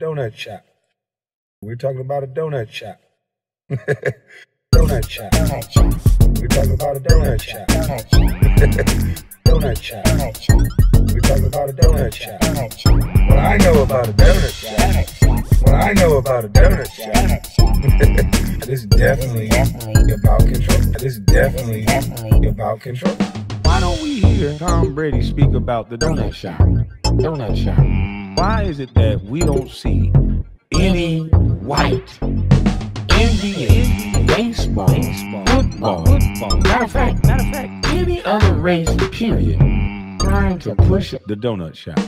donut shop. We're talking about a donut shop. donut shop. donut shop, We're talking about a donut shop. donut shop, donut shop. We're talking about a donut shop. donut shop, What I know about a donut shop. donut shop, What I know about a donut shop. This is definitely about control. This is definitely. about control. Why don't we hear Tom Brady speak about the donut shop? Donut shop. Why is it that we don't see any white NBA, baseball, football, football, matter of fact, matter of fact, any other race, period, trying to push the donut shop?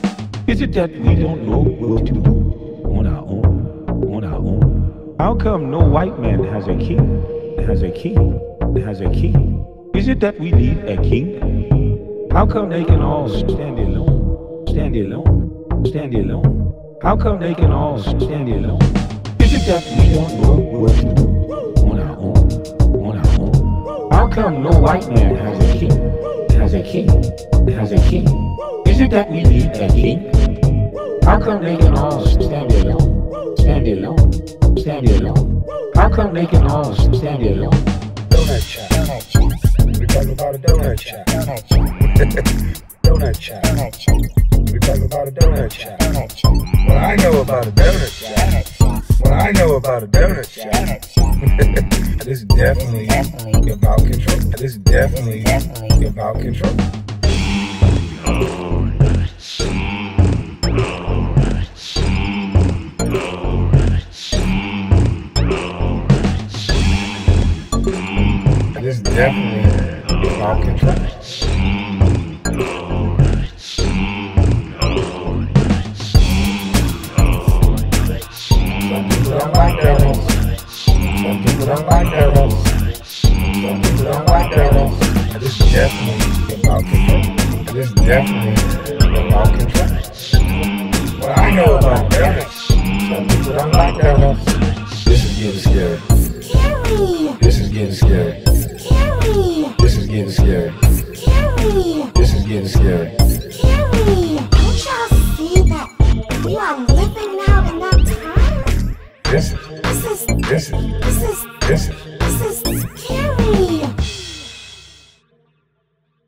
Is it that we don't know what to do on our own? On our own? How come no white man has a king? Has a king? Has a king? Is it that we need a king? How come they can all stand alone? Stand alone? Stand alone? How come they can all stand alone? Is it that we don't know what to do on our own? On our own? How come no white man has a king? Has a king? Has a king? Is it that we need a king? How come they can all stand alone? Stand alone? Stand alone? How come they can all stand alone? Donut shop. Donut shop, We're talking about a donut shop. donut shop, donut shop. donut shop, We're talking about a donut shop. What I know about a donut shop. What I know about a donut shop. This is definitely about control. This is definitely. about control. This is definitely don't. This is getting scary. Carrie, This is getting scary. Carrie, This is getting scary. Carrie, This is getting scary. Carrie. Don't y'all see that we are living now in that time? This is This is, this is this is, this is this is scary.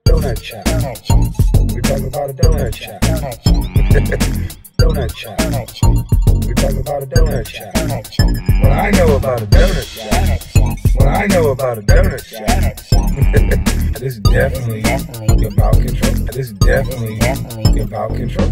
donut shop. Donut shop, We talking about a donut shop. donut shop, donut shop. donut shop, We talking about a donut shop. donut shop, What I know about a donut shop. shop, What I know about a donut shop. This is definitely Definitely, about control. This is definitely definitely. about control.